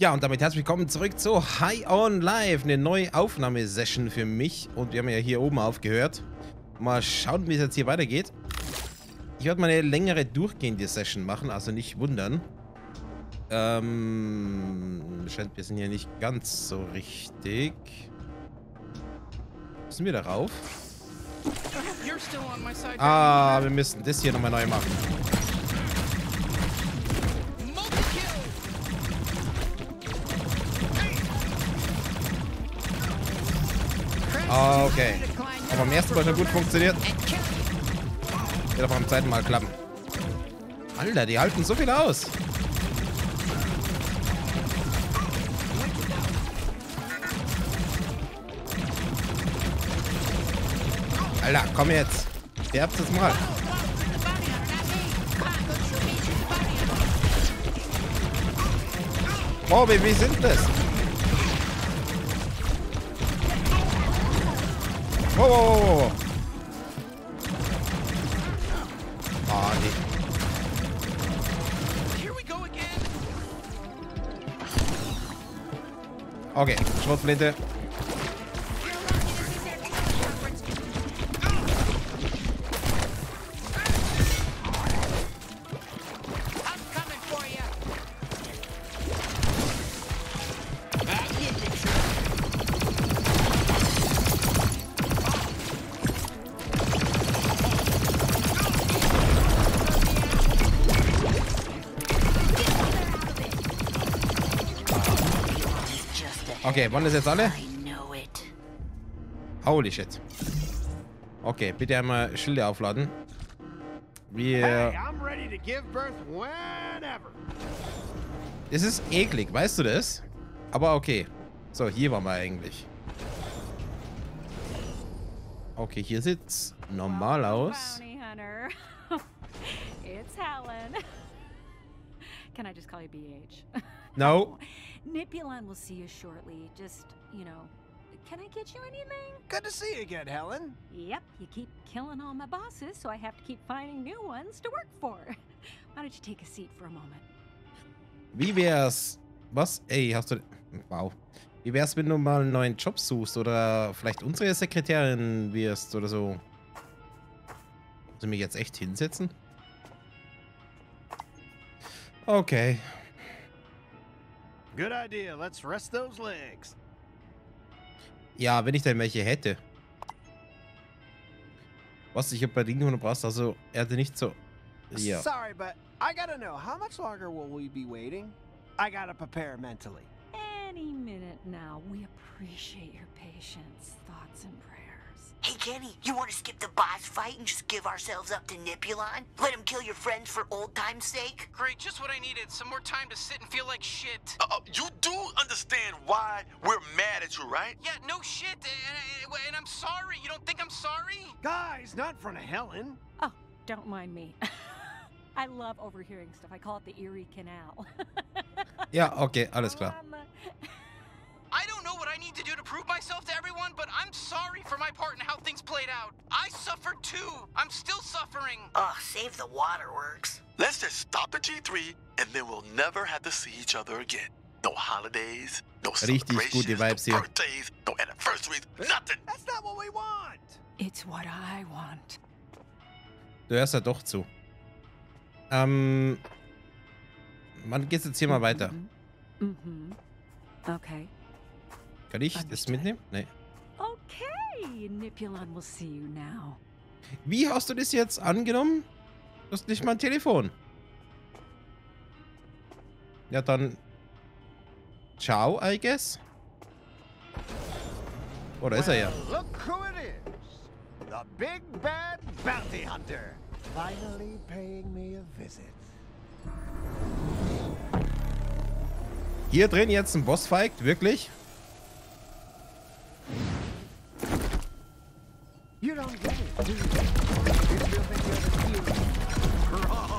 Ja, und damit herzlich willkommen zurück zu High On Live, eine neue Aufnahmesession für mich. Und wir haben ja hier oben aufgehört. Mal schauen, wie es jetzt hier weitergeht. Ich werde mal eine längere durchgehende Session machen, also nicht wundern. Ähm, scheint, wir sind hier nicht ganz so richtig. Müssen wir darauf? Ah, wir müssen das hier nochmal neu machen. Okay. Aber beim ersten Mal schon gut funktioniert. Wird auch beim zweiten Mal klappen. Alter, die halten so viel aus. Alter, komm jetzt. Sterbt es mal. Bobby, wie sind das? Whoa, whoa, whoa, whoa. Oh, Here we go again. Okay, Schrotflinte. Okay, wollen das jetzt alle? Holy shit. Okay, bitte einmal Schilde aufladen. Wir... Es ist eklig, weißt du das? Aber okay. So, hier waren wir eigentlich. Okay, hier sieht's normal aus. It's Helen. Can I just call you BH? No. Nipulon will see you shortly. Just, you know, can I get you anything? Good to see you again, Helen. Yep, you keep killing all my bosses, so I have to keep finding new ones to work for. Why don't you take a seat for a moment? Wie wär's? Was? Ey, hast du... Wow. Wie wär's, wenn du mal einen neuen Job suchst oder vielleicht unsere Sekretärin wirst oder so? Muss ich mich jetzt echt hinsetzen? Okay. Good idea. Let's rest those legs. Ja, wenn ich denn welche hätte. Was, ich habe bei Dingo brauchst, also er hatte nicht so... Ja. Sorry, but I gotta know, how much longer will we be waiting? I gotta prepare mentally. Any minute now. We appreciate your patience, thoughts, and prayers. Hey, Kenny, you want to skip the boss fight and just give ourselves up to Nipulon? Let him kill your friends for old time's sake? Great, just what I needed. Some more time to sit and feel like shit. Uh, uh, you do understand why we're mad at you, right? Yeah, no shit. And, and I'm sorry. You don't think I'm sorry? Guys, not in front of Helen. Oh, don't mind me. I love overhearing stuff. I call it the Erie Canal. ja, okay, alles klar. I need to do to prove myself to everyone, but I'm sorry for my part in how things played out. I suffered too. I'm still suffering. Ugh, save the waterworks. Let's just stop at G3 and then we'll never have to see each other again. No holidays, no Richtig gute Vibes no birthdays, no anniversaries, nothing. That's not what we want. It's what I want. Du hörst ja doch zu. Ähm, wann geht's jetzt hier mal weiter? Mhm. Mm okay. Kann ich das mitnehmen? Nee. Okay, Nipulon will see you now. Wie hast du das jetzt angenommen? Du hast nicht mal ein Telefon. Ja, dann... Ciao, I guess. Oder ist er ja? Look who it is. The big bad bounty hunter. Finally paying me a visit. Hier drin jetzt ein Bossfight? Wirklich? You don't get it, do you? You still think you're the hero? Wrong.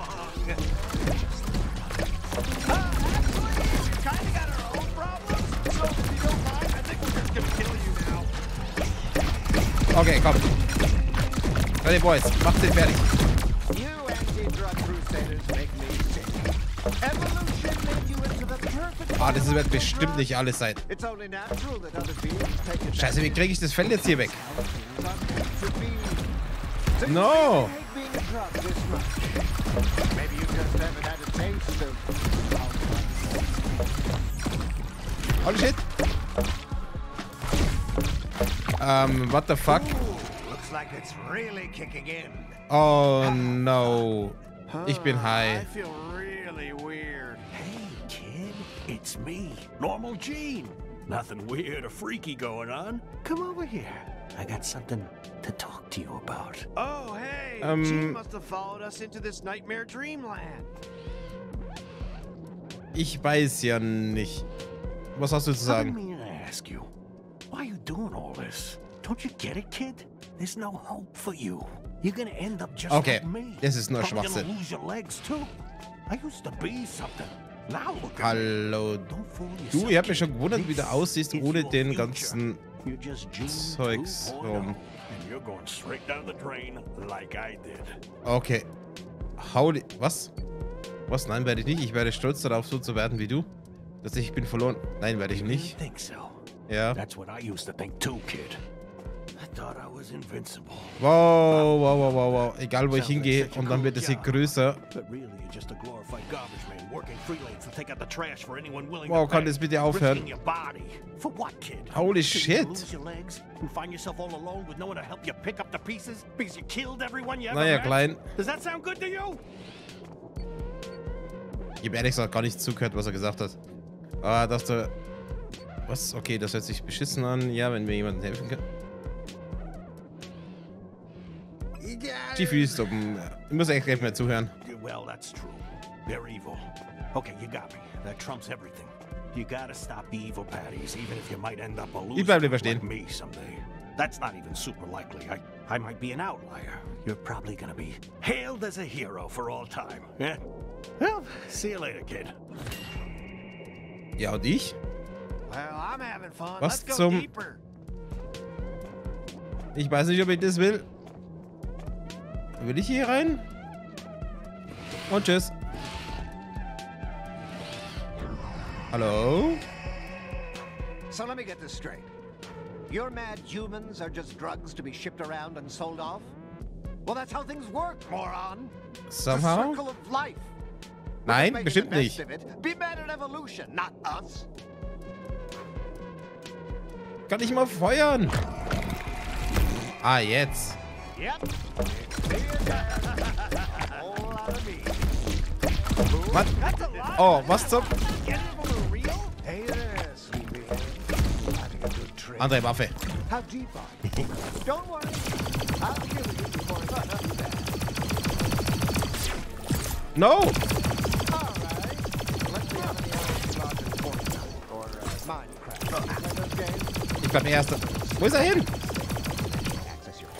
Uh, actually, we kinda got our own problems, so if you don't mind, I think we're just gonna kill you now. Okay, komm. Ready, boys. Macht den fertig. You anti-drug crusaders make me sick. Evolution made you into the perfect Ah, das wird bestimmt nicht alles sein. It's only natural that other beings take advantage Scheiße, wie kriege ich das Fell jetzt hier weg? No. really hate being this much. Maybe you just haven't had a taste of. Holy shit. Ähm, what the fuck? Ooh, looks like it's really kicking in. Oh no. Ich bin high. I feel really weird. Hey, kid, it's me, Normal Gene. Nothing weird or freaky going on. Come over here. I got something to talk to you about. Oh, hey, Um, Gene must have followed us into this nightmare dreamland. Ich weiß ja nicht. Was hast du zu I sagen? mean to ask you, why you doing all this? Don't you get it, kid? There's no hope for you. You're gonna end up just Okay, like me. das ist nur Probably Schwachsinn. gonna lose your legs too. I used to be something. Now look. Hallo. Don't fool Du, ihr habt mich schon gewundert, wie du aussiehst ohne den ganzen Zeugs 2.0, rum. Okay. Hau die... Was? Was? Nein, werde ich nicht. Ich werde stolz darauf, so zu werden wie du. Dass ich bin verloren. Nein, werde ich nicht. Ja. That's what I used to think too, kid. I thought I was invincible. Wow, wow, wow, wow, wow. Egal, wo ich hingehe. Und dann wird es hier größer. Wow, kann das bitte aufhören? Holy shit. Naja, klein. Does that sound good to you? Ich habe ehrlich gesagt gar nicht zugehört, was er gesagt hat. Ah, dass du... Was? Okay, das hört sich beschissen an. Ja, wenn mir jemand helfen kann. Die Füße oben. Ich muss echt gleich mal zuhören. Well, that's true. They're evil. Okay, you got me. That trumps everything. You gotta stop the evil patties, even if you might end up a loser like me someday. That's not even super likely. I, I might be an outlier. You're probably gonna be hailed as a hero for all time. Yeah? Well, see you later, kid. Ja, und ich? Well, I'm having fun. Was zum- Ich weiß nicht, ob ich das will. Will ich hier rein? Und tschüss. Hallo? So let me get this straight. Your mad humans are just drugs to be shipped around and sold off? Well, that's how things work, moron. The Somehow? circle of life. Nein, bestimmt nicht. Be mad at evolution, not us. Kann ich mal feuern? Ah, jetzt. Yep. Whole lot of me. Was? That's a lot. Oh, was zum... Play those games? Ich bleib Erster. Wo ist er hin?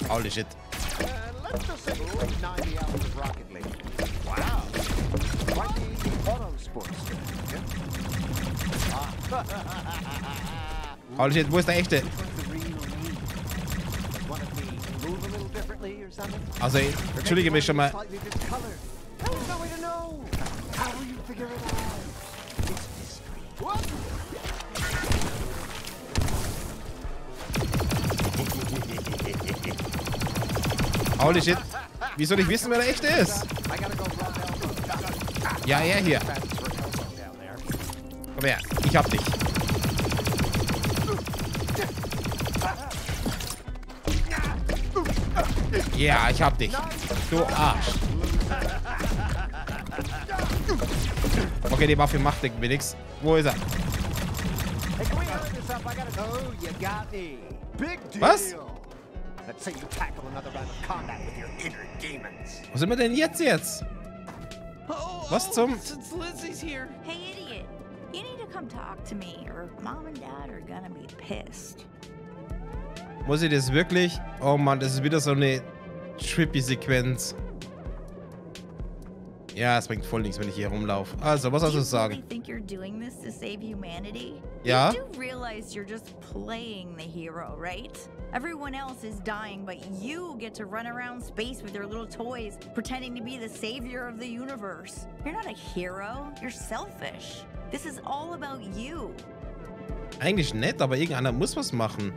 Holy shit. Holy wo ist der echte? Also, entschuldige mich schon mal. Holy shit. Wie soll ich wissen, wer der echte ist? Ja, er hier. Komm her. Ich hab dich. Ja, ich hab dich. Du Arsch. Okay, die Waffe macht mir nichts. Wo ist er? Hey, can we hurry this up? I gotta go. Oh, you got me. Big deal. Was? Let's say you tackle another round of combat with your inner demons. Wo sind wir denn jetzt jetzt? Oh, Was oh, zum- here. Hey, idiot. You need to come talk to me, or mom and dad are gonna be pissed. Muss ich das wirklich? Oh Mann, das ist wieder so eine trippy Sequenz. Ja, es bringt voll nichts, wenn ich hier rumlaufe. Also, was hast du zu sagen? really think you're doing this to save humanity? Ja? You do realize you're just playing the hero, right? Everyone else is dying, but you get to run around space with your little toys, pretending to be the savior of the universe. You're not a hero. You're selfish. This is all about you. Eigentlich nett, aber irgendeiner muss was machen.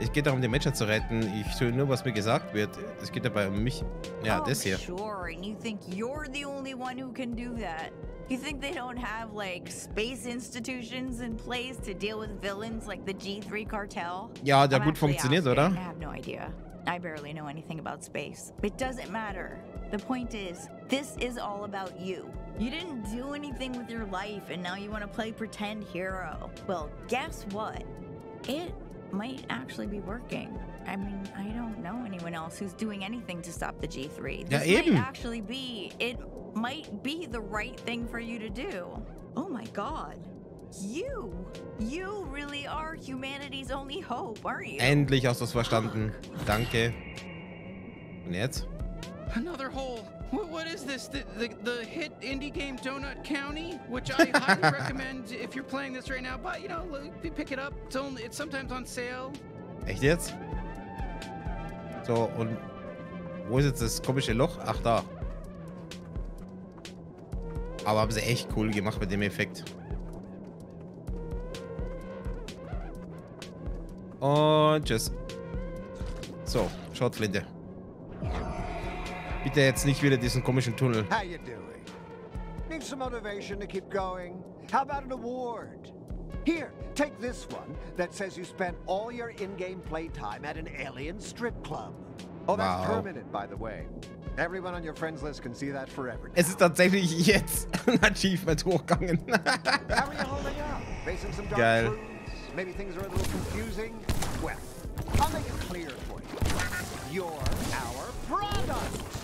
Es geht darum, die Menschheit zu retten. Ich tue nur, was mir gesagt wird. Es geht dabei um mich. Ja, oh, das hier. Sure, and you think you're the only one who can do that? You think they don't have like space institutions in place to deal with villains like the G3 cartel? Ja, der I'm gut funktioniert, oder? I have no idea. I barely know anything about space. It doesn't matter. The point is, this is all about you. You didn't do anything with your life and now you want to play pretend hero. Well, guess what? It might actually be working. I mean, I don't know anyone else who's doing anything to stop the G3. Ja, This eben. might actually be, it might be the right thing for you to do. Oh my god. You, you really are humanity's only hope, aren't you? Endlich hast du es verstanden. Danke. Und jetzt? Another hole. What, what is this? The, the the hit indie game Donut County, which I highly recommend if you're playing this right now. But you know, pick it up. It's only it's sometimes on sale. Echt jetzt? So, und wo ist jetzt das komische Loch? Ach, da. Aber haben sie echt cool gemacht mit dem Effekt. Und tschüss. So, Schrotflinte. Bitte jetzt nicht wieder diesen komischen Tunnel. How you doing? Need some motivation to keep going? How about an award? Here, take this one that says you spent all your in-game playtime at an alien strip club. Oh, that's Wow. permanent, by the way. Everyone on your friends list can see that forever. Es ist tatsächlich jetzt ein Achievement hochgegangen. How are you holding up? Facing some dark Geil. truths? Maybe things are a little confusing? Well, I'll make it clear for you. You're our product,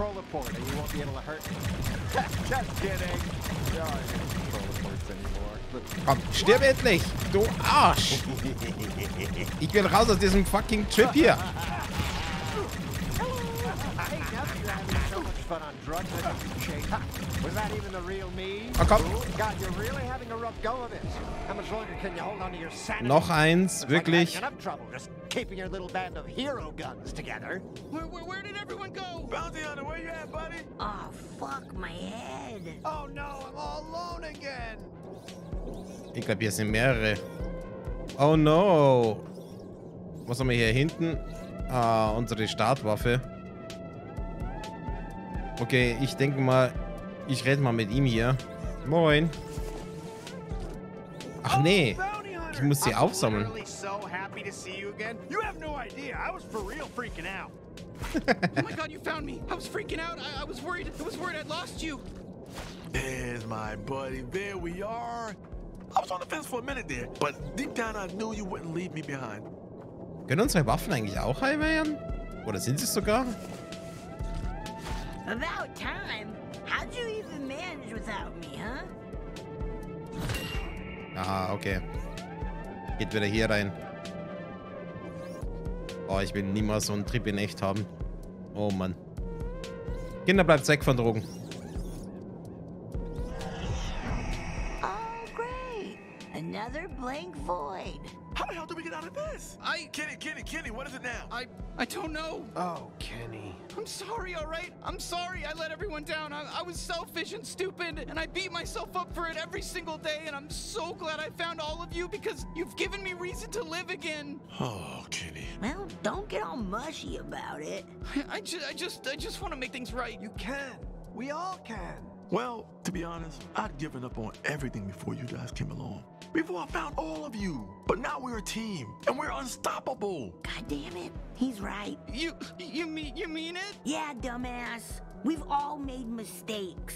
controller port and you won't be able to hurt me. Just kidding. Komm, stirb endlich, du Arsch. Ich will raus aus diesem fucking Trip hier. Fun on drugs, think you shake. Was that even the real me? Oh, komm. God, you're really having a rough go of it. How much longer can you hold on to your sanity? Noch eins, wirklich. having enough trouble just keeping your little band of hero guns together. Where, where, where did everyone go? Bounty Hunter, where you at, buddy? Oh, fuck my head. Oh no, I'm all alone again. Ich glaube, hier sind mehrere. Oh no. Was haben wir hier hinten? Ah, unsere Startwaffe. Okay, ich denke mal, ich rede mal mit ihm hier. Moin. Ach nee, ich muss sie aufsammeln. Oh my God, you found me! I was freaking out. I, I was worried. I was worried I'd lost you. There's my buddy. There we are. I was on the fence for a minute there, but deep down I knew you wouldn't leave me behind. Können unsere Waffen eigentlich auch heil werden? Oder sind sie es sogar? About time. How'd you even manage without me, huh? Ah, okay. Geht wieder hier rein. Oh, ich will niemals so einen Trip in echt haben. Oh Mann. Kinder, bleibt weg von Drogen. Oh, great. Another blank void. How the hell did we get out of this? I, Kenny, Kenny, Kenny, what is it now? I, I don't know. Oh, Kenny. I'm sorry, all right? I'm sorry I let everyone down. I, I was selfish and stupid, and I beat myself up for it every single day, and I'm so glad I found all of you because you've given me reason to live again. Oh, Kenny. Well, don't get all mushy about it. I, I, ju- I just I just want to make things right. You can. We all can. Well, to be honest, I'd given up on everything before you guys came along. Before I found all of you. But now we're a team, and we're unstoppable. God damn it. He's right. You you mean you mean it? Yeah, dumbass. We've all made mistakes.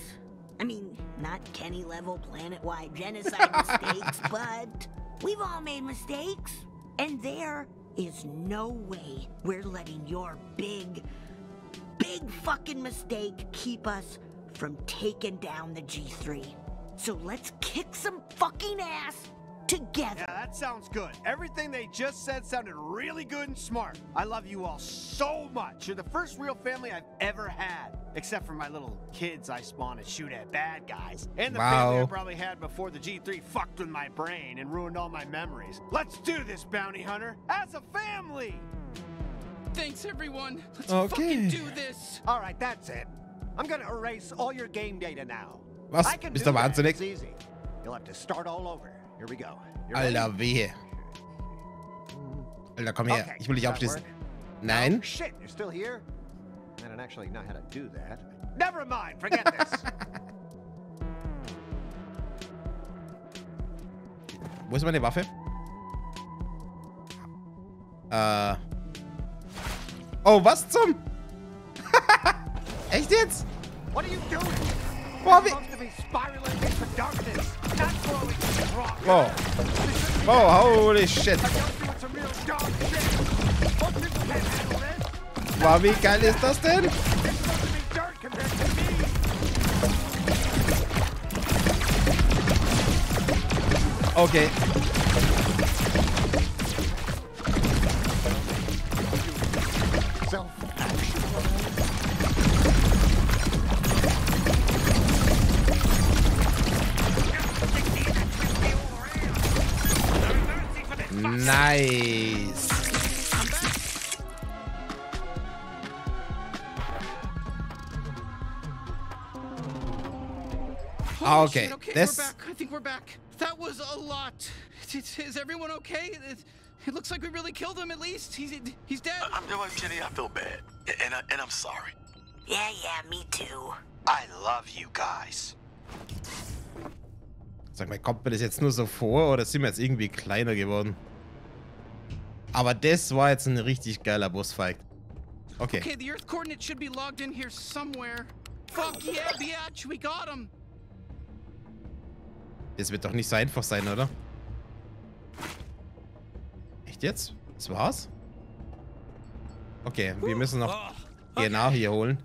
I mean, not Kenny level planet wide genocide mistakes, but we've all made mistakes. And there is no way we're letting your big, big fucking mistake keep us from taking down the G3. So let's kick some fucking ass together. Yeah, that sounds good. Everything they just said sounded really good and smart. I love you all so much. You're the first real family I've ever had. Except for my little kids I spawn and shoot at bad guys. And the Wow. family I probably had before the G3 fucked with my brain and ruined all my memories. Let's do this, bounty hunter, as a family! Thanks, everyone. Let's Okay. fucking do this. All right, that's it. I'm gonna erase all your game data now. Was? Bist du wahnsinnig? You'll have to start all over. Here we go. Alter, wehe. Alter, komm her. Okay, Ich will dich abschließen. Nein. Oh, shit, you're still here? I don't actually know how to do that. Never mind, forget this. Wo ist meine Waffe? Äh. Oh, was zum? Echt jetzt? What are you doing? Boah, wie... Wow. Wow, holy shit. Bobby, wie geil ist das denn? Okay. Okay. okay, This- we're back. I think we're back. That was a lot. Is, is everyone okay? It, it looks like we really killed him. At least he's he's dead. I'm doing Kenny, I feel bad. And, I, and I'm sorry. Yeah, yeah, me too. I love you guys. Sag mal, kommt mir das jetzt nur so vor oder sind wir jetzt irgendwie kleiner geworden? Aber das war jetzt ein richtig geiler Bossfight. Okay. Okay, the Earth coordinate should be logged in here somewhere. Fuck yeah, biatch, we got him. Das wird doch nicht so einfach sein, oder? Echt jetzt? Das war's? Okay, wir müssen noch Oh, genau hier holen.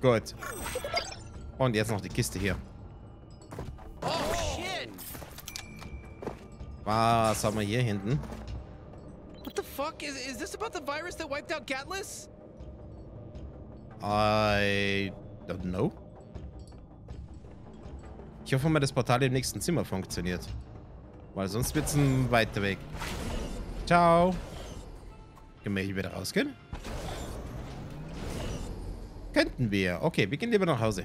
Gut. Und jetzt noch die Kiste hier. Oh shit! Was haben wir hier hinten? What the fuck is is this about the virus that wiped out Gatlas? I don't know. Ich hoffe mal, das Portal im nächsten Zimmer funktioniert. Weil sonst wird's ein weiter Weg. Ciao. Können wir hier wieder rausgehen? Könnten wir. Okay, wir gehen lieber nach Hause.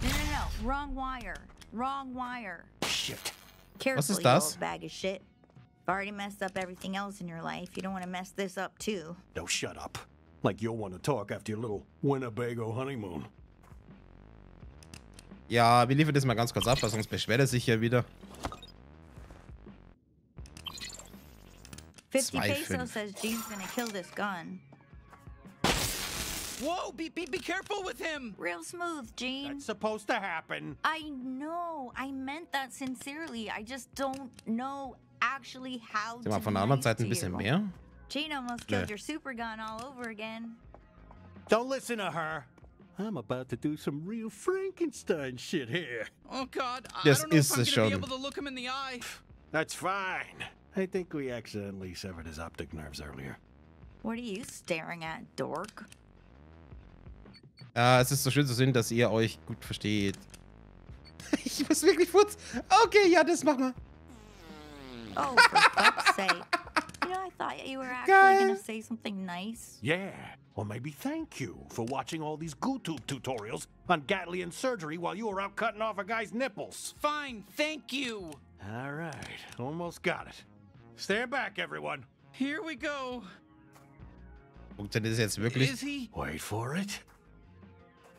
No, no, no. Wrong wire. Wrong wire. Shit. Careful, Was ist das? old bag of shit. You've already messed up everything else in your life. You don't want to mess this up too. No, shut up. Like you'll want to talk after your little Winnebago honeymoon. Ja, wir liefern das mal ganz kurz ab, weil sonst beschwert er sich ja wieder. 50 Zwei, peso says Gene's gonna kill this gun. Whoa, be be be careful with him. Real smooth, Gene. That's supposed to happen. I know. I meant that sincerely. I just don't know actually how Sind to wir be von der anderen Seite ein bisschen mehr? Gene almost Yeah. killed your super gun all over again. Don't listen to her. I'm about to do some real Frankenstein shit here. Oh god, I Das I don't know if I'm es gonna be able to look him in the eye. That's fine. I think we accidentally severed his optic nerves earlier. What are you staring at, dork? Ja, es ist so schön zu sehen, dass ihr euch gut versteht. ich muss wirklich furz. Okay, ja, das machen wir. Oh, for fuck's sake. You know, I thought you were actually Geil. gonna say something nice. Yeah. Or maybe thank you for watching all these GooTube tutorials on Gatlian surgery while you were out cutting off a guy's nipples. Fine, thank you. All right. Almost got it. Stand back, everyone. Here we go. Funktioniert das jetzt wirklich? Is he Wait for it.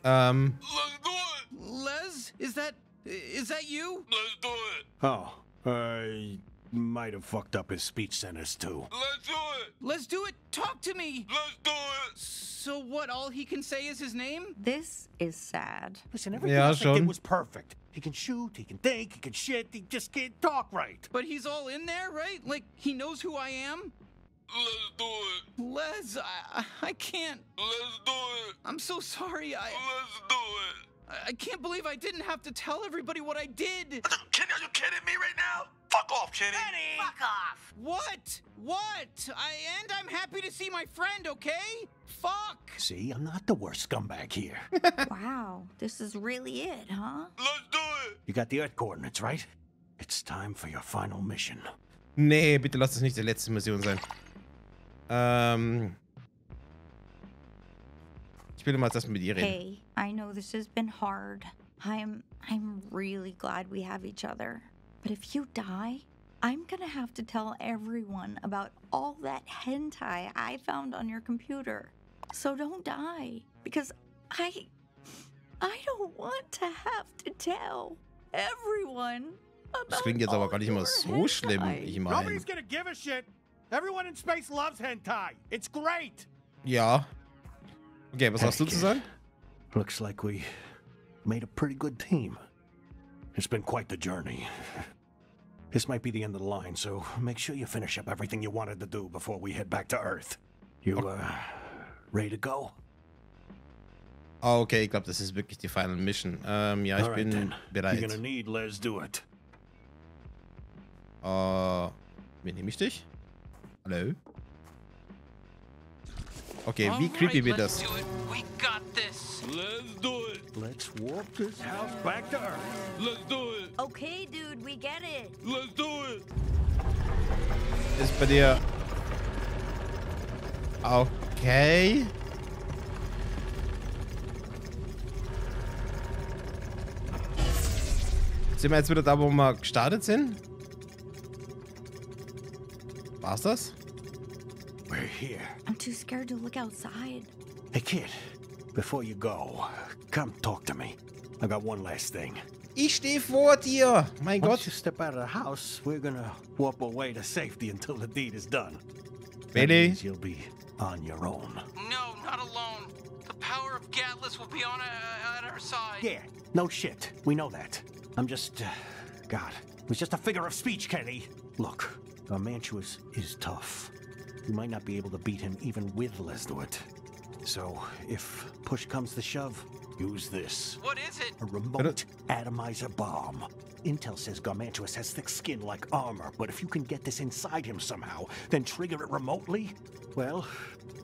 Um. Let's do it. Les? Is that is that you? Let's do it. Oh, I might have fucked up his speech centers too. Let's do it. Let's do it. Talk to me. Let's do it. So what? All he can say is his name? This is sad. Listen, everything Yeah, else I did was perfect. He can shoot, he can think, he can shit, he just can't talk right. But he's all in there, right? Like he knows who I am. Let's do it. Les, I I- I can't. Let's do it. I'm so sorry. I Let's do it. I I can't believe I didn't have to tell everybody what I did. Kenny, are you kidding me right now? Fuck off, Kenny. Fuck off. What? What? I, and I'm happy to see my friend, okay? Fuck. See, I'm not the worst scumbag here. Wow, this is really it, huh? Let's do it. you got the Earth coordinates, right? It's time for your final mission. Nee, bitte lass das nicht die letzte Mission sein. Ähm. Ich will mal das mit ihr reden. Hey, I know this has been hard. I'm I'm really glad we have each other. But if you die, I'm gonna have to tell everyone about all that hentai I found on your computer. So don't die. Because I I don't want to have to tell everyone about Das klingt jetzt aber all gar nicht mal your so schlimm. Ich meine. Nobody's gonna give a shit. Everyone in space loves hentai. It's great. Ja. Okay, was hast du zu sagen? Looks like we made a pretty good team. It's been quite the journey. This might be the end of the line, so make sure you finish up everything you wanted to do before we head back to Earth. You, uh, ready to go? Okay, ich glaube, das ist wirklich die Final Mission. Ähm, ja, ich Alright bin then. bereit. You're gonna need Let's Do It. Äh, wen nehme ich dich? Hallo? Okay, wie creepy wird das? We got this. Let's do it. Let's warp this house back to Earth. Let's do it. Okay, dude, we get it. Let's do it. Ist bei dir... Okay. Sind wir jetzt wieder da, wo wir gestartet sind? War's das? We're here. I'm too scared to look outside. Hey, kid, before you go, come talk to me. I got one last thing. Ich stehe vor dir! Mein Once Gott. you step out of the house, we're gonna warp away to safety until the deed is done. That Really? means you'll be on your own. No, not alone. The power of Gatlas will be on uh, at our side. Yeah, no shit. We know that. I'm just, uh, God, it was just a figure of speech, Kenny. Look, Mantuous is tough. You might not be able to beat him even with Lesduit. So, if push comes to shove, use this. What is it? A remote atomizer bomb. Intel says Garmantuous has thick skin like armor, but if you can get this inside him somehow, then trigger it remotely, well,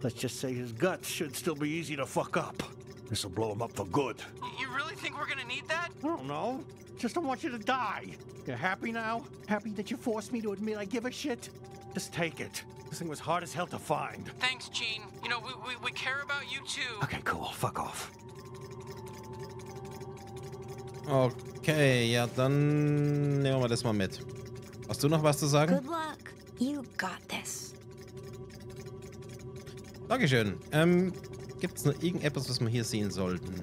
let's just say his guts should still be easy to fuck up. This'll blow him up for good. You really think we're gonna need that? I don't know. Just don't want you to die. You happy now? Happy that you forced me to admit I give a shit? Just take it. This thing was hard as hell to find. Thanks, Gene. You know, we, we, we care about you too. Okay, cool. Fuck off. Okay, ja, dann nehmen wir das mal mit. Hast du noch was zu sagen? Good luck. You got this. Dankeschön. Ähm, gibt es noch irgendetwas, was wir hier sehen sollten?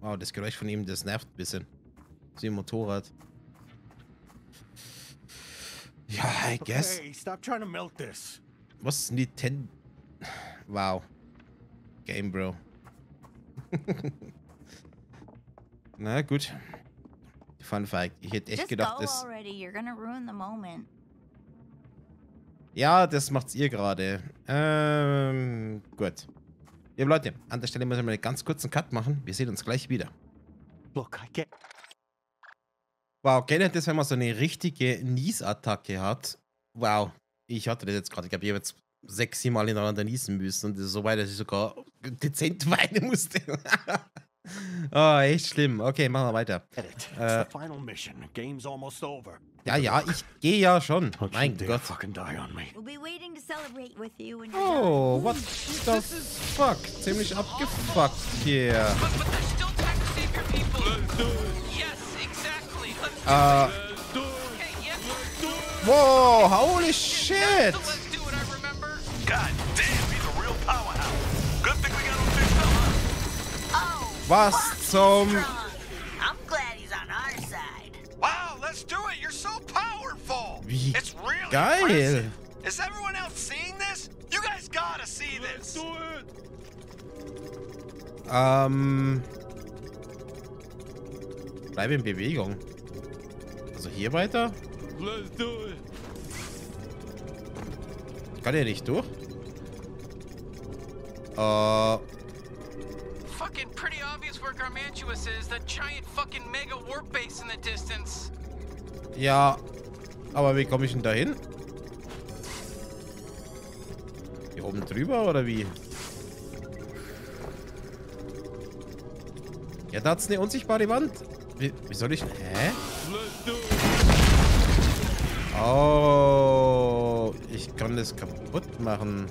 Wow, das Geräusch von ihm, das nervt ein bisschen. So wie ein Motorrad. Ja, I guess. Okay, stop trying to melt this. Was ist Nintendo? Wow. Game Bro. Na gut. Fun Fact. Ich hätte echt Just gedacht, go das. already. You're gonna ruin the moment. Ja, das macht's ihr gerade. Ähm, gut. Ja, Leute, an der Stelle müssen wir mal einen ganz kurzen Cut machen. Wir sehen uns gleich wieder. Look, I get. Wow, kennt ihr das, wenn man so eine richtige Niesattacke hat? Wow, ich hatte das jetzt gerade. Ich glaube, ich habe jetzt sechs, sieben Mal hintereinander niesen müssen und das ist so weit, dass ich sogar dezent weinen musste. oh, echt schlimm. Okay, machen wir weiter. Over. Ja, ja, ich gehe ja schon. Don't Mein Gott. fucking die on me. We'll be waiting to celebrate with you when you're Oh, what the fuck? Ziemlich abgefuckt hier. Yes, Uh. Whoa! Holy shit! Was zum... I'm glad he's on our side. Wow, let's do it. You're so powerful. Wie it's really geil. Impressive. Is everyone else seeing this? You guys gotta see this. Um. Bleib in Bewegung. Also hier weiter? Kann hier nicht durch. Äh... Fucking pretty obvious where Garmantuous is. That giant fucking mega warp base in the distance. Ja, aber wie komme ich denn da hin? Hier oben drüber oder wie? Ja, da hat's eine unsichtbare Wand. Wie, wie soll ich... Hä? Let's do. Oh, ich kann das kaputt machen.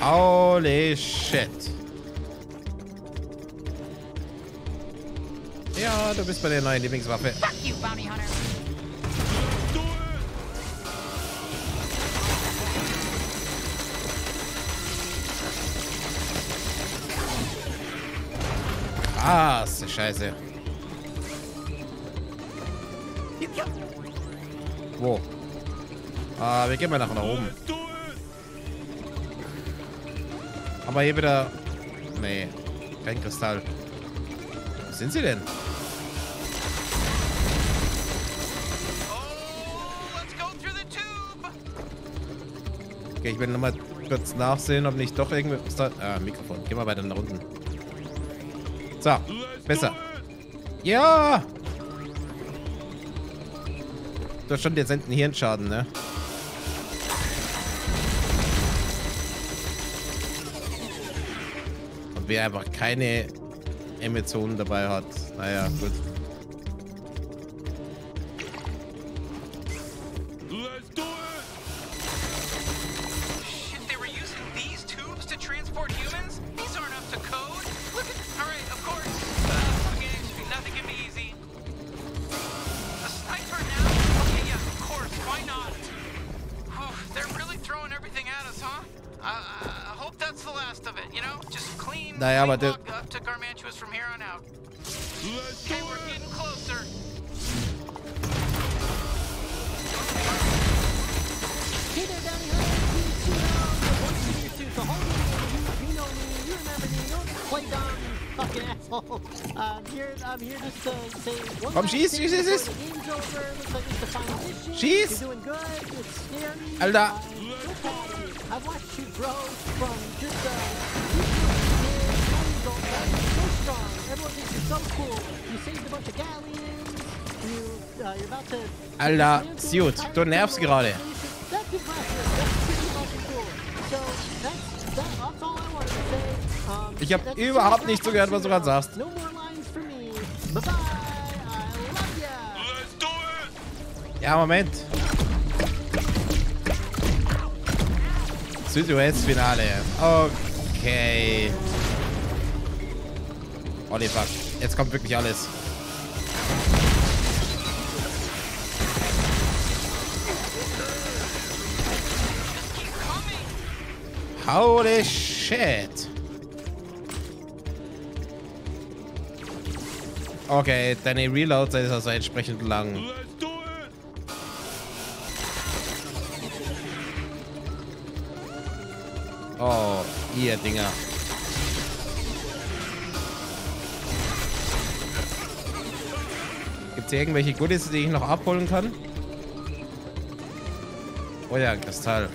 Holy shit. Ja, du bist bei der neuen Lieblingswaffe. Fuck you, bounty hunter. Ah, ist die Scheiße. Wo? Ah, wir gehen mal nach, nach oben. Aber hier wieder... Nee, kein Kristall. Wo sind sie denn? Okay, ich will nochmal kurz nachsehen, ob nicht doch irgendwie... Ah, Mikrofon. Geh mal weiter nach unten. So, besser. Ja! Du hast schon dezenten Hirnschaden, ne? Und wer einfach keine Emotionen dabei hat, naja, gut. All I wanted to say. Um, Ich hab überhaupt nicht zugehört, was du gerade sagst. No more Südwest-Finale. Okay. Fuck. Jetzt kommt wirklich alles. Holy shit. Okay, deine Reload-Zeit ist also entsprechend lang. Ihr Dinger. Gibt es irgendwelche Goodies, die ich noch abholen kann? Oh ja, Kristall.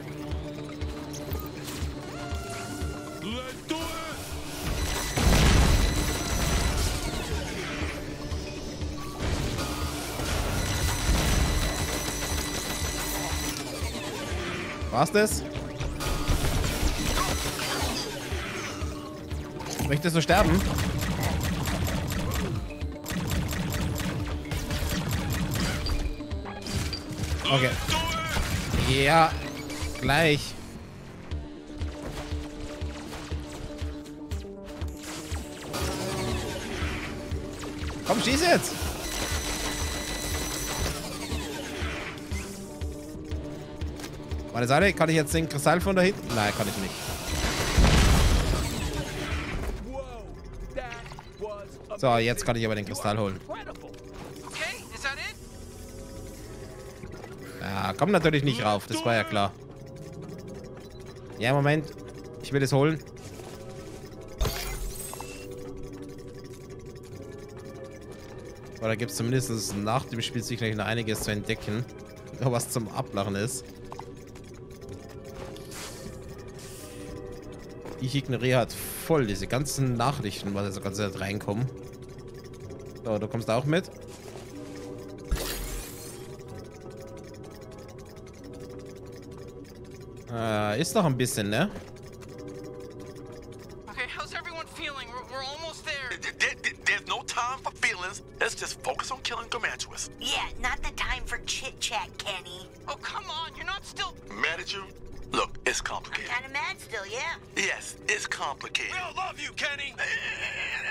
War's das? Möchtest du sterben? Okay. Ja, gleich. Komm, schieß jetzt! Meine Seite, kann ich jetzt den Kristall von da hinten? Nein, kann ich nicht. So, jetzt kann ich aber den Kristall holen. Ja, komm natürlich nicht rauf, das war ja klar. Ja, Moment. Ich will es holen. Oder gibt es zumindest nach dem Spiel sicherlich noch einiges zu entdecken. Was zum Ablachen ist. Ich ignoriere halt voll diese ganzen Nachrichten, was jetzt die ganze Zeit reinkommen. So, du kommst auch mit. Äh, ist noch ein bisschen, ne? Okay, how's everyone feeling? We're, we're almost there. There- there- There's no time for feelings. Let's just focus on killing Garmantuous. Yeah, not the time for chit chat, Kenny. Oh, come on, you're not still. Mad at you? Look, it's complicated. Kinda mad still, yeah. Yes, it's complicated. We all love you, Kenny.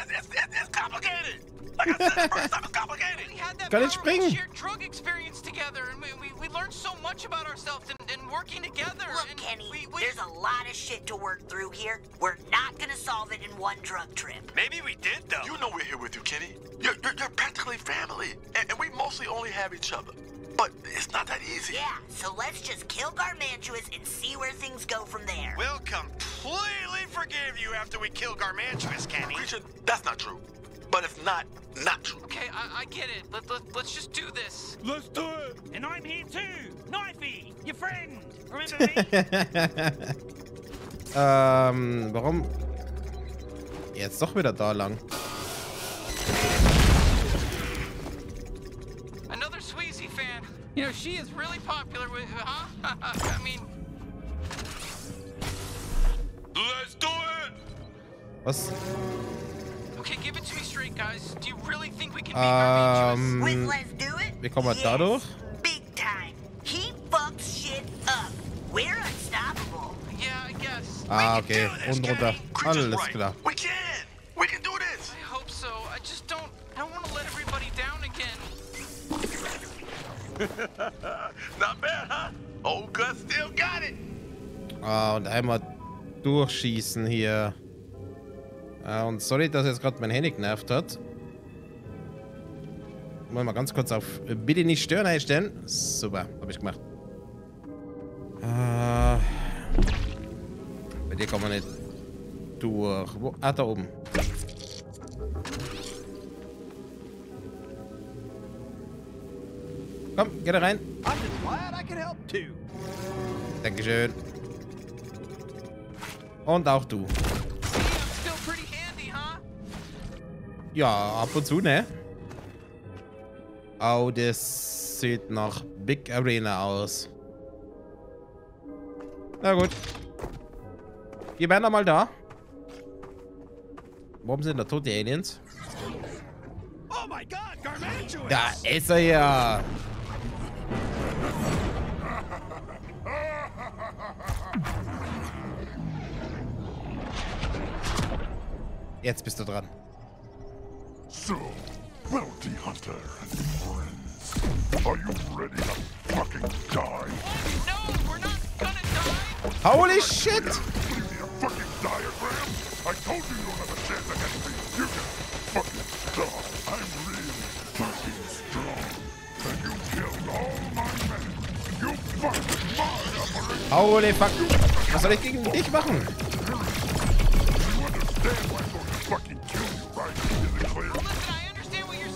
It's, it's, it's, it's complicated. Like I said, the first time it's complicated. We had that Kann ich powerful springen? shared drug experience together, and we, we, we learned so much about ourselves and, and working together. Look, and Kenny, we, we, there's a lot of shit to work through here. We're not gonna solve it in one drug trip. Maybe we did, though. You know we're here with you, Kenny. You're, you're, you're practically family. And, and we mostly only have each other. But it's not that easy. Yeah, so let's just kill Garmantuous and see where things go from there. We'll completely forgive you after we kill Garmantuous, Kenny. Creature, that's not true. But it's not not true. Okay, I, I get it. Let, let, let's just do this. Let's do it. And I'm here too, Knifey, your friend. Remember me? ähm, warum? Jetzt doch wieder da lang. Another Sweezy fan. You know, she is really popular with, huh? I mean, Let's do it. Was? Okay, give it to me straight, guys. Do you really think we can beat Garmantuous? With Ähm, Let's Do It? wie kommen wir yes, da durch? Big time. He fucks shit up. We're unstoppable. Yeah, I guess. Ah, okay. Und runter. Alles right. klar. We can. We can do this. I hope so. I just don't, I don't want to let everybody down again. Not bad, huh? Old Gus still got it. Ah, und einmal durchschießen hier. Ah, und sorry, dass jetzt gerade mein Handy genervt hat. Wollen wir ganz kurz auf Bitte nicht stören einstellen. Super, habe ich gemacht. Ah, bei dir kommen wir nicht durch. Wo? Ah, da oben. Komm, geh da rein. Dankeschön. Und auch du. Ja, ab und zu, ne? Oh, das sieht nach Big Arena aus. Na gut. Wir werden da mal da. Warum sind da tote Aliens? Oh god, Garmantuous! Da ist er ja. Jetzt bist du dran. So, bounty hunter and friends, are you ready to fucking die? No, we're not gonna die. Holy shit! What do you need a fucking diagram? I told you you don't have a chance against me. You can fucking stop. I'm really fucking strong. And you killed all my men. You fucked my operation. Holy fuck. Was soll ich gegen dich machen? You understand why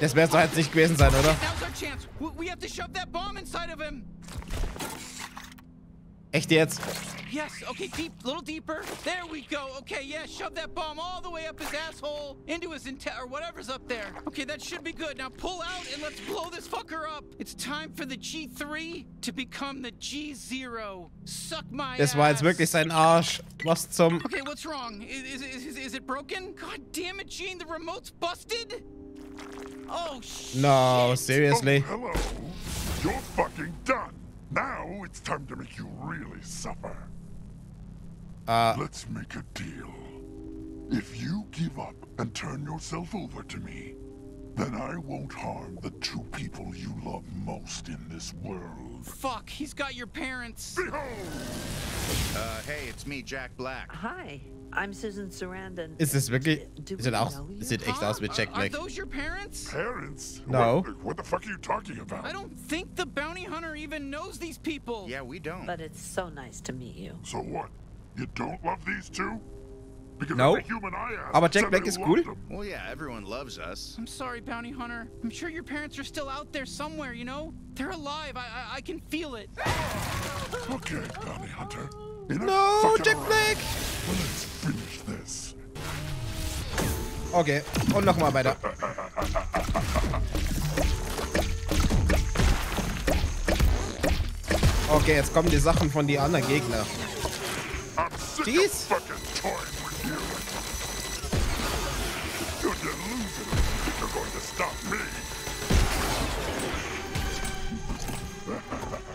Das wär's doch jetzt nicht gewesen sein, oder? Echt jetzt? Yes, okay, deep, little deeper. There we go. Okay, yeah, shove that bomb all the way up his asshole, into his inte- or whatever's up there. Okay, that should be good. Now pull out and let's blow this fucker up. It's time for the G3 to become the G0. Suck my Das war jetzt wirklich sein Arsch. Was zum... Okay, what's wrong? Is, is, is, is it broken? God damn it, Gene, the remote's busted? Oh, shit. No, seriously. Oh, hello. You're fucking done. Now it's time to make you really suffer. Uh, Let's make a deal. If you give up and turn yourself over to me, then I won't harm the two people you love most in this world. Fuck, he's got your parents. Uh, hey, it's me, Jack Black. Hi, I'm Susan Sarandon. Ist es wirklich? Do Sieht we auch, know you? sieht echt aus wie Jack Are those your parents? Parents? No. What, what the fuck are you talking about? I don't think the bounty hunter even knows these people. Yeah, we don't. But it's so nice to meet you. So what? You don't love these two? No. Aber Jack Black ist cool. Well, yeah, everyone loves us. I'm sorry, bounty hunter. I'm sure your parents are still out there somewhere, you know? They're alive. I I, I can feel it. Okay, bounty hunter. No, Jack. Black! Let's finish this. Okay, und nochmal weiter. Okay, jetzt kommen die Sachen von die anderen Gegner. I'm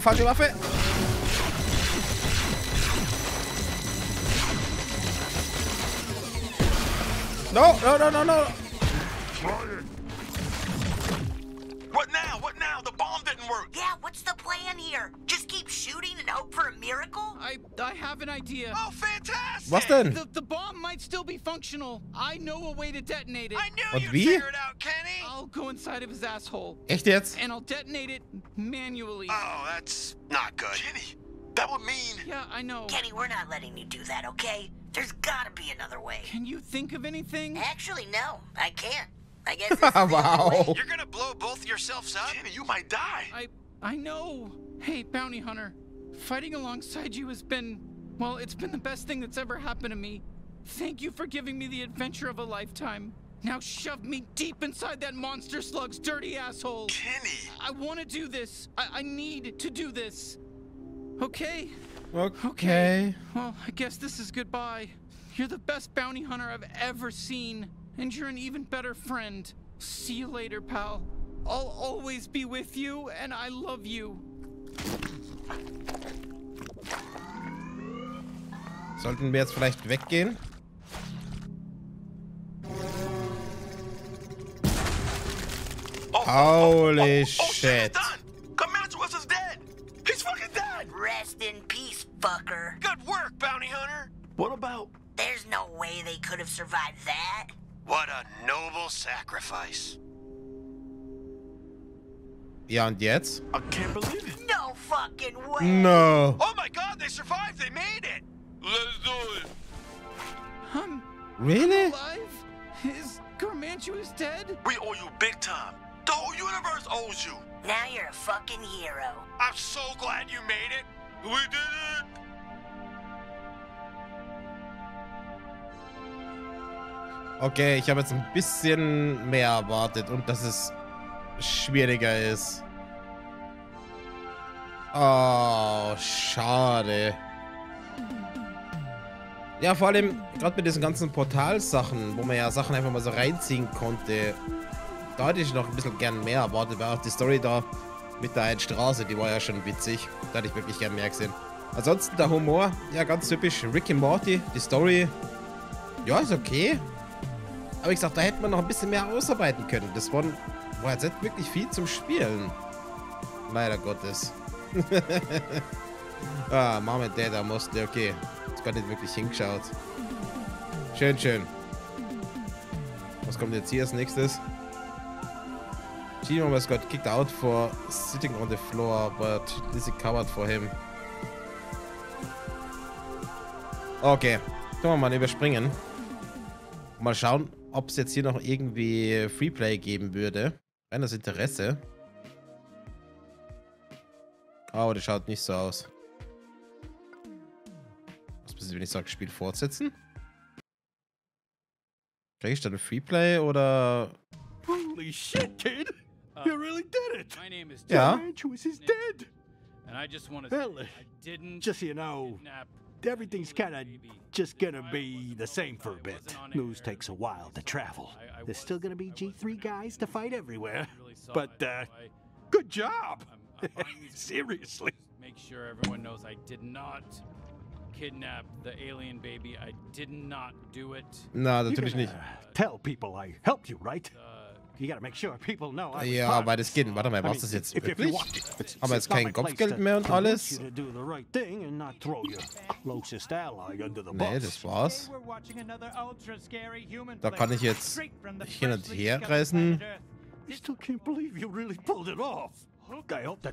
Really human. No, no. No, no, no, no, no. What now? What now? The bomb didn't work. Yeah, what's the plan here? Just keep shooting and hope for a miracle? I I have an idea. Oh, fantastic! Was denn? The, the bomb might still be functional. I know a way to detonate it. I knew Und you'd figure it out, Kenny. I'll go inside of his asshole. Echt jetzt? And I'll detonate it manually. Oh, that's not good. Kenny, that would mean. yeah, I know. Kenny, we're not letting you do that, okay? There's gotta be another way. Can you think of anything? Actually, no, I can't. I guess this is the only wow. You're gonna blow both yourselves up? Kenny, you might die. I I know. Hey, bounty hunter, fighting alongside you has been well, it's been the best thing that's ever happened to me. Thank you for giving me the adventure of a lifetime. Now shove me deep inside that monster slug's dirty asshole. Kenny. I want to do this. I, I need to do this. Okay? Okay. Well, I guess this is goodbye. You're the best bounty hunter I've ever seen, and you're an even better friend. See you later, pal. I'll always be with you, and I love you. Sollten wir jetzt vielleicht weggehen? Holy oh, oh, shit. done. Comantuous is dead. He's fucking dead. Rest in peace, fucker. Good work, bounty hunter. What about? There's no way they could have survived that. What a noble sacrifice. Ja, und jetzt? I can't believe it. No fucking way. No. Oh my god, they survived. They made it. Let's do it. I'm Really? alive? Is Garmantuous dead? We owe you big time. The whole universe owes you. Now you're a fucking hero. I'm so glad you made it. We did it. Okay, ich habe jetzt ein bisschen mehr erwartet und dass es schwieriger ist. Oh, schade. Ja, vor allem gerade mit diesen ganzen Portalsachen, wo man ja Sachen einfach mal so reinziehen konnte. Da hätte ich noch ein bisschen gern mehr erwartet, weil auch die Story da mit der einen Straße, die war ja schon witzig. Da hätte ich wirklich gern mehr gesehen. Ansonsten der Humor, ja ganz typisch. Ricky Morty, die Story, ja ist okay. Aber ich sag, da hätte man noch ein bisschen mehr ausarbeiten können. Das war, war jetzt nicht wirklich viel zum Spielen. Leider Gottes. ah, Mom and Dad, da musste, okay. Jetzt gar nicht wirklich hingeschaut. Schön, schön. Was kommt jetzt hier als nächstes? Gino was got kicked out for sitting on the floor, but Lizzie covered for him. Okay, können wir mal überspringen. Mal schauen, ob es jetzt hier noch irgendwie Freeplay geben würde. Rein das Interesse. Oh, das schaut nicht so aus. Was es, wenn ich sage, Spiel fortsetzen? Kriege ich dann Freeplay oder... Holy shit, kid! You uh, really did it! My name is Ja. Tarantulas is dead! And I just want to Well, I didn't just so you know, everything's kind of just gonna be the same for a bit. News takes a while to travel. There's still gonna be G3 guys to fight everywhere. But, uh, good job! Seriously. make sure everyone knows I did not kidnap the alien baby. I did not do it. Na, You natürlich gotta nicht. Tell people I helped you, right? Uh, Ja, aber das geht. Warte mal, du das jetzt wirklich? Haben wir jetzt kein Kopfgeld mehr und alles? Nee, das war's. Da kann ich jetzt hin und her reisen.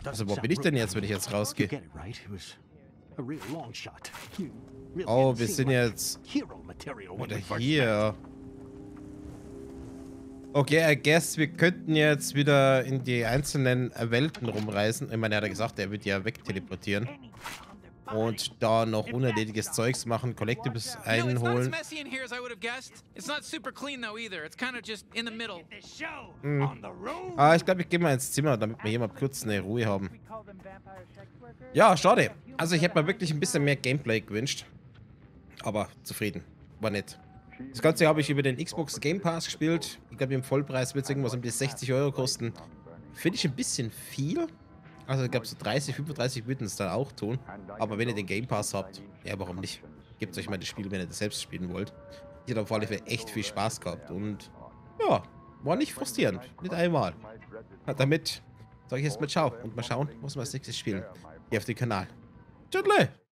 Also, wo bin ich denn jetzt, wenn ich jetzt rausgehe? Oh, wir sind jetzt... Oder hier. Okay, I guess wir könnten jetzt wieder in die einzelnen Welten rumreisen. Ich meine, er hat ja gesagt, er wird ja wegteleportieren. Und da noch unerledigtes Zeugs machen, Collectibles einholen. Hm. Ah, ich glaube, ich gehe mal ins Zimmer, damit wir hier mal kurz eine Ruhe haben. Ja, schade. Also ich hätte mir wirklich ein bisschen mehr Gameplay gewünscht. Aber zufrieden. War nett. Das Ganze habe ich über den Xbox Game Pass gespielt. Ich glaube, im Vollpreis wird es irgendwas um die 60 Euro kosten. Finde ich ein bisschen viel. Also ich glaube, so 30, 35 würden es dann auch tun. Aber wenn ihr den Game Pass habt, ja, warum nicht? Gebt euch mal das Spiel, wenn ihr das selbst spielen wollt. Ich habe auf alle Fälle echt viel Spaß gehabt. Und ja, war nicht frustrierend. Nicht einmal. Na, damit sage ich jetzt mal ciao und mal schauen, was wir als nächstes spielen. Hier auf dem Kanal. Tschüss.